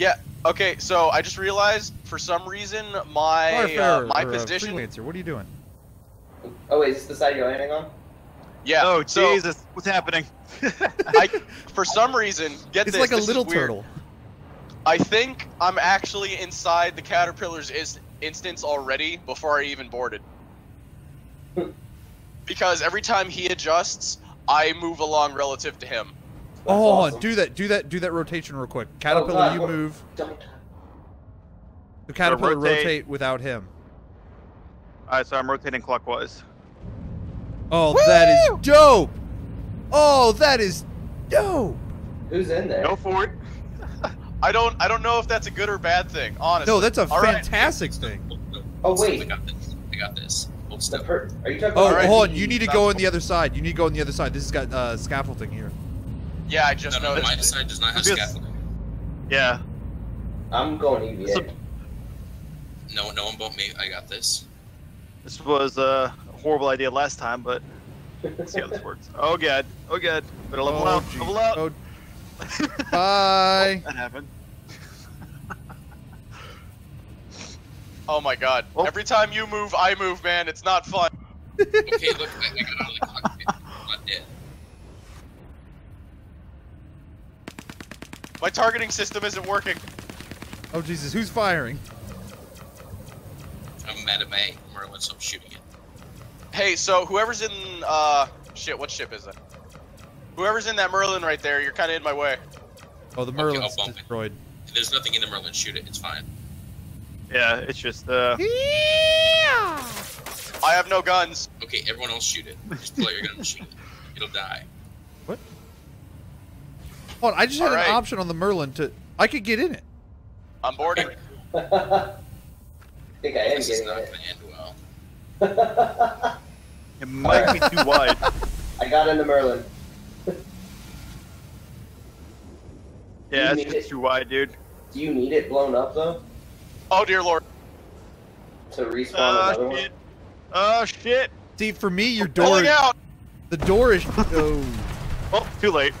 Yeah. Okay. So I just realized for some reason my uh, my or, uh, position. Freelancer, what are you doing? Oh wait, is this the side you're landing on? Yeah. Oh so Jesus, what's happening? I, for some reason, get It's this. like a this little turtle. I think I'm actually inside the caterpillar's is instance already before I even boarded. because every time he adjusts, I move along relative to him. That's oh, awesome. do that, do that, do that rotation real quick. Caterpillar, God, you move. The caterpillar rotate. rotate. without him. Alright, so I'm rotating clockwise. Oh, that is dope. Oh, that is dope. Who's in there? Go for it. I don't I don't know if that's a good or bad thing, honestly. No, that's a All right. fantastic thing. Oh, wait. I got this. I got this. Hold The still. Are you talking Oh, about? right. hold on. You need to go on the other side. You need to go on the other side. This has got uh, scaffolding here. Yeah, I just No, no, noticed. my side does not have Just- scaffolding. Yeah. I'm going EVA. So- No, no one but me. I got this. This was uh, a horrible idea last time, but let's see how this works. Oh god. Oh god. Better level oh, out. gee. Level out. Oh. Bye. That happened. Oh my god. Oh. Every time you move, I move, man. It's not fun. Okay, look, I, I got out of the cockpit. I'm not dead. My targeting system isn't working. Oh Jesus, who's firing? I'm mad at my Merlin, so I'm shooting it. Hey, so whoever's in uh shit, what ship is it? Whoever's in that Merlin right there, you're kinda in my way. Oh, the Okay, Merlin's I'll bump it. destroyed. There's nothing in the Merlin. Shoot it. It's fine. Yeah, it's just uh. I have no guns. Okay, everyone else shoot it. Just pull out your gun and shoot it. It'll die. Hold on, I just had Alright. an option on the Merlin to. I could get in it. I'm boarding. I think I am This is getting not it. going to end well. It might be too wide. I got in the Merlin. Yeah, it's just it. too wide, dude. Do you need it blown up though Oh dear lord. to respawn Oh another shit. Oh shit. See, for me, your door. Pulling out! The door is. Oh. Oh, too late.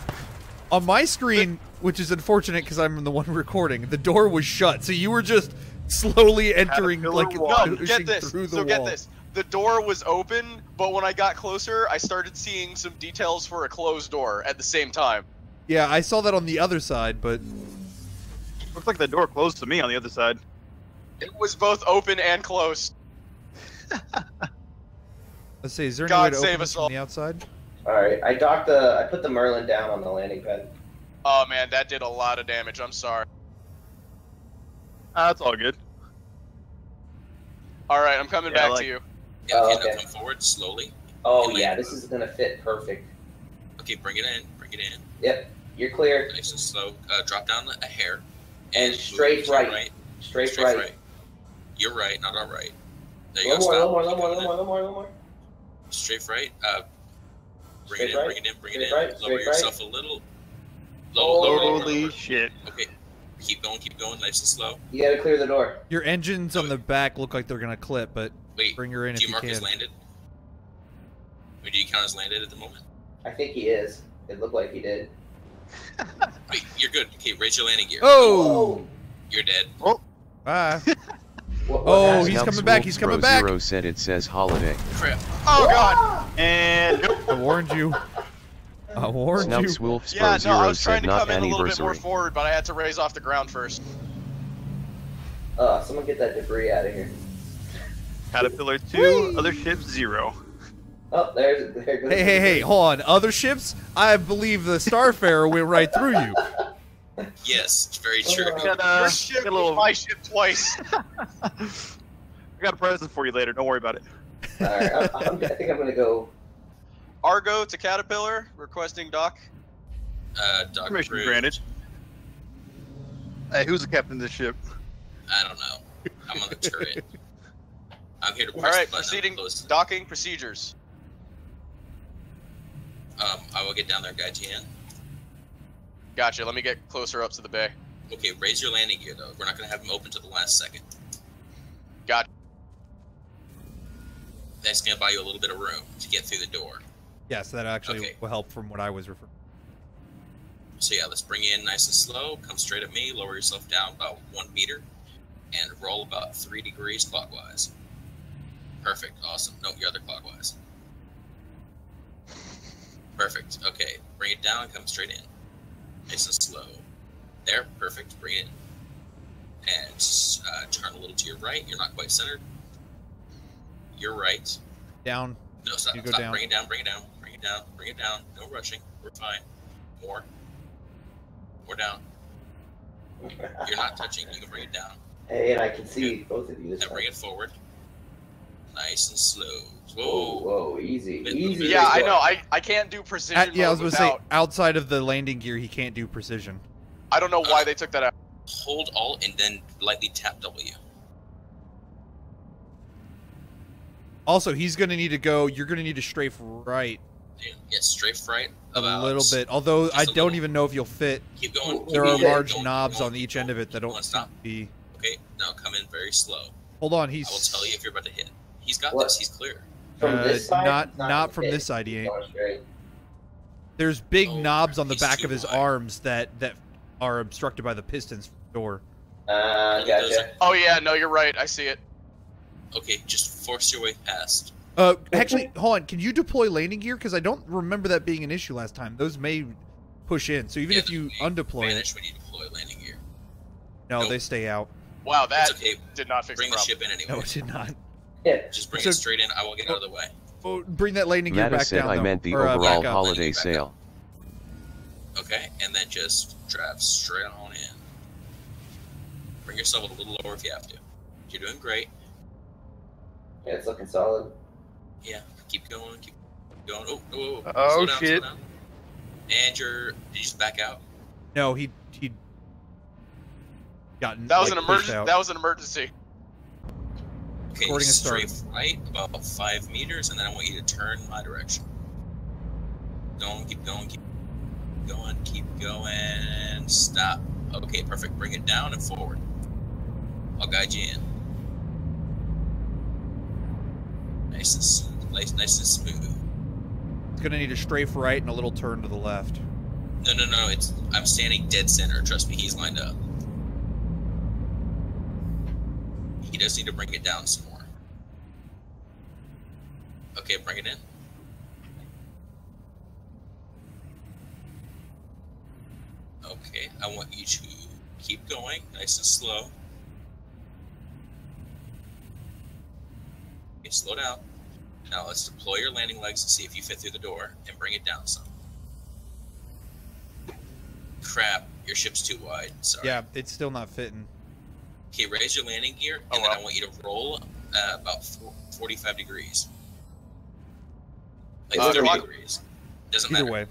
On my screen, which is unfortunate because I'm the one recording, the door was shut, so you were just slowly entering, Caterpillar like wall. No, pushing get this. through the So wall. get this. The door was open, but when I got closer, I started seeing some details for a closed door at the same time. Yeah, I saw that on the other side, but Looks like the door closed to me on the other side. It was both open and closed. let's see. Is there any God way to save open us this from all. the outside? All right, I docked the. I put the Merlin down on the landing pad. Oh man, that did a lot of damage. I'm sorry. Ah, that's all good. All right, I'm coming Yeah, back like- to you. Yeah, Oh, okay, okay. come forward slowly. Oh yeah, land. this is gonna fit perfect. Okay, bring it in. Bring it in. Yep, you're clear. Nice and slow. Uh, drop down a hair. And move straight to right. Straight, right. You're right, not all right. There A you go. more, a little more, a little more, a little more, a little more, a little more. Straight right. Uh, bring Straight it in. right. Bring it in. Bring it in. right, Lower straight right. yourself a little. Low, Lower, lower, lower, Holy lower. shit. Okay. Keep going. Keep going. Nice and slow. You gotta clear the door. Your engines on the back look like they're gonna clip, but Wait. bring her in Do if you you mark as can. landed? Or do you count as landed at the moment? I think he is. It looked like he did. Wait, you're good. Okay, raise your landing gear. Oh! You're dead. Oh. Bye. What, what Oh, he's coming back, he's coming Bro back. Zero said it says holiday. Crap. Oh god. And nope. I warned you. I warned Snubs you. Wolf Yeah, Bro no, I was trying to come in a little bit more forward, but I had to raise off the ground first. Uh, someone get that debris out of here. Caterpillar two, other ships zero. Oh, there's there goes. Hey, hey, hey, hold on. Other ships? I believe the Starfarer went right through you. Yes, it's very Oh, true. wow. Got, uh, Your ship a little. my ship twice. I got a present for you later. Don't worry about it. All right, I'm, I'm, I think I'm gonna go. Argo to Caterpillar, requesting dock. Uh, dock Permission approved. granted. Hey, who's the captain of this ship? I don't know. I'm on the turret. I'm here to press All right, the proceeding, I'm close. docking procedures. Um, I will get down there, guide you in. Gotcha. Let me get closer up to the bay. Okay, raise your landing gear though. We're not gonna have them open to the last second. Got. That's gonna buy you a little bit of room to get through the door. Yes, that actually Okay. will help from what I was referring. So yeah, let's bring you in nice and slow. Come straight at me. Lower yourself down about one meter, and roll about three degrees clockwise. Perfect. Awesome. No, you're other clockwise. Perfect. Okay. Bring it down. Come straight in. Nice and slow. There. Perfect. Bring it in. And uh, turn a little to your right. You're not quite centered. You're right. Down. No, stop. You go stop. down. Bring it down. Bring it down. Bring it down. Bring it down. No rushing. We're fine. More. More down. You're not touching. You can bring it down. Hey, and I can see both of you this Now time. bring it forward. Nice and slow. Whoa, Whoa. whoa, easy, Bit- easy. Yeah, I know. I, I can't do precision At- yeah, I was gonna say outside of the landing gear, he can't do precision. I don't know why uh, they took that out. Hold Alt and then lightly tap W. Also, he's gonna need to go. You're gonna need to strafe right Yeah, yeah, strafe right. a little bit. Although I don't little. even know if you'll fit. Keep going. Keep There are going, large keep going, knobs keep on each end of it that don't stop. be. Okay, now come in very slow. Hold on, He's. I will tell you if you're about to hit. He's got What? this. He's clear. From uh, this side, not it's not from okay. this side. He ain't. There's big Oh, knobs on the back of his wide. arms that that are obstructed by the pistons door. Uh, gotcha. Oh yeah, no, you're right. I see it. Okay, just force your way past. Uh, actually, hold on. Can you deploy landing gear? Because I don't remember that being an issue last time. Those may push in. So even Yeah, if you they undeploy it, Vanish when you deploy landing gear. no, Nope. they stay out. Wow, that It's okay. did not fix Bring the the problem. ship in anyway. No, it did not. Yeah. Just bring So- it straight in. I will get out of the way. Oh, bring that landing gear Mata back said down. I though. meant the Or, uh, overall up. holiday Back up. sale. Okay, and then just drive straight on in. Bring yourself a little lower if you have to. You're doing great. Yeah, it's looking solid. Yeah, keep going, keep going. Oh, oh, oh. Oh, down, shit. Slow down. And you're. Did you just back out? No, he he gotten. That was like, an pushed emergency. out. That was an emergency. Okay, Recording has straight right about five meters, and then I want you to turn my direction. Going, keep going, keep going, keep going. Stop. Okay, perfect. Bring it down and forward. I'll guide you in. Nice and nice, nice and smooth. It's gonna need a strafe right and a little turn to the left. No, no, no. It's I'm standing dead center. Trust me, he's lined up. He does need to bring it down some more. Okay, bring it in. Okay, I want you to keep going, nice and slow. Okay, slow down. Now let's deploy your landing legs and see if you fit through the door and bring it down some. Crap, your ship's too wide. Sorry. Yeah, it's still not fitting. Okay, raise your landing gear, and Oh, then I want you to roll uh, about four, 45 degrees. Like Uh, 30 clock- degrees. Doesn't Either matter. way,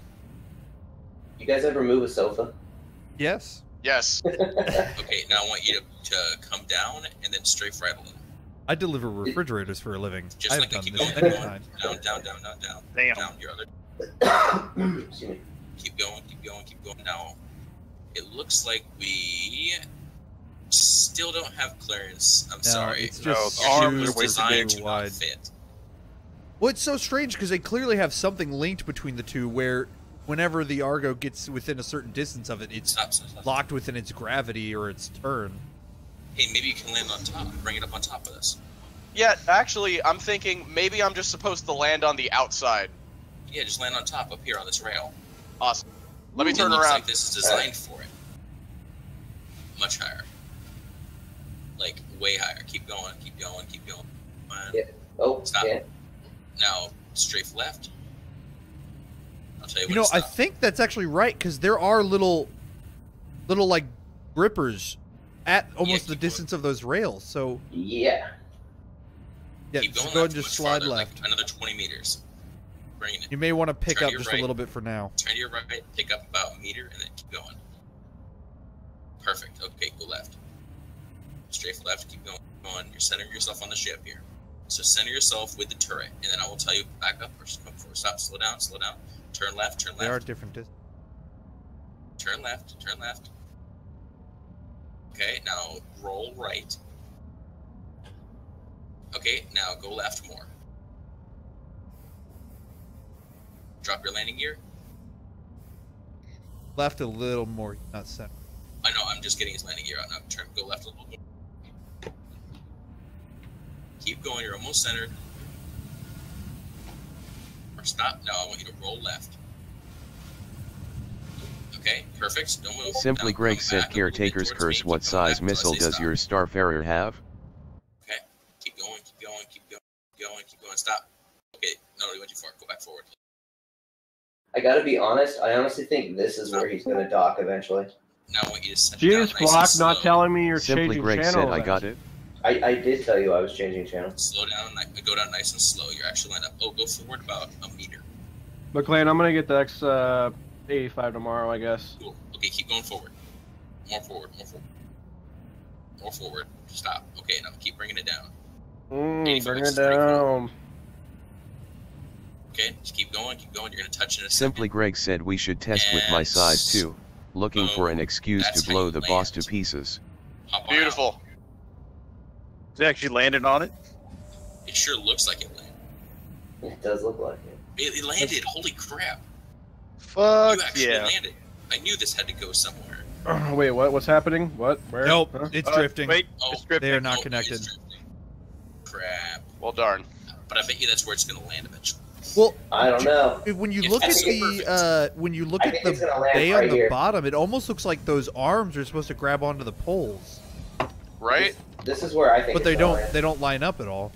You guys ever move a sofa? yes. Yes. Okay, now I want you to, to come down and then strafe right a little. I deliver refrigerators for a living. Just I've like done keep this going, many down, times. down, down, down, down, down, Damn. down. Your other. Excuse me. Keep going, keep going, keep going. Now, it looks like we still don't have clearance. I'm No, sorry. it's No, just the arms shoes are way too designed to too not wide. fit. Well, it's so strange because they clearly have something linked between the two where whenever the Argo gets within a certain distance of it, it's Stop, stop, stop. locked within its gravity or its turn. Hey, maybe you can land on top. Bring it up on top of this. Yeah, actually, I'm thinking maybe I'm just supposed to land on the outside. Yeah, just land on top up here on this rail. Awesome. Let me It turn looks around. Like this is designed for it. Much higher. Like way higher. Keep going. Keep going. Keep going. Yeah. Oh, Stop. yeah. Now strafe left. I'll tell you. What. You when know, to I think that's actually right because there are little, little like grippers at almost the keep distance of those rails. So Yeah. Yeah, Keep going go and just slide farther, left. Like another 20 meters. Bring it. You may want to pick Turn up to just right. a little bit for now. Turn to your right. Pick up about a meter, and then keep going. Perfect. Okay, go left. Strafe left. Keep going. Going. You're centering yourself on the ship here. So center yourself with the turret, and then I will tell you back up or come forward. Stop. Slow down. Slow down. Turn left. Turn left. There are different distances. Turn left. Turn left. Okay. Now roll right. Okay. Now go left more. Drop your landing gear. Left a little more, not center. I know. I'm just getting his landing gear out now. Turn. Go left a little bit. Keep going. You're almost centered. Or stop. No, I want you to roll left. Okay, perfect. Don't move. Simply Now, Greg said back a little bit caretaker's curse what size left until I missile does stop. your Starfarer have? Okay, keep going, keep going, keep going, keep going, keep going. Stop. Okay, no, you went too far. Go back forward. I gotta be honest. I honestly think this is where he's gonna dock eventually. Now I want you to set Jesus, down nice Glock, not slow. telling me you're Simply changing Greg channel. said I got it. I, I did tell you I was changing channel. Slow down. ni- Go down nice and slow. You're actually lined up. Oh, go forward about a meter. McLean, I'm gonna get the X uh, 85 tomorrow, I guess. Cool. Okay, keep going forward. More forward. More forward. More forward. Stop. Okay, now keep bringing it down. Mm, bring it pretty cool. down. Okay, just keep going, keep going. You're gonna touch it Simply second. Greg said we should test with my size too. Looking for an excuse That's to blow you the boss to pieces. Hop on out. Beautiful. They actually landed on it. It sure looks like it landed. It does look like it. It, it landed. Holy crap! Fuck you actually yeah. landed. I knew this had to go somewhere. Uh, Wait, what? What's happening? What? Where? Nope, Huh? it's Uh, drifting. Wait, Oh, it's drifting. They are not Oh, connected. Crap. Well, darn. But I bet you that's where it's gonna land eventually. Well, I don't know. when you If look at the uh, when you look I at the it's bay right on the here. bottom, it almost looks like those arms are supposed to grab onto the poles, Right? This is where I think. but it's they don't. land. They don't line up at all.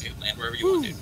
Okay, land wherever you want, dude.